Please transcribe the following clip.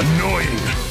Annoying!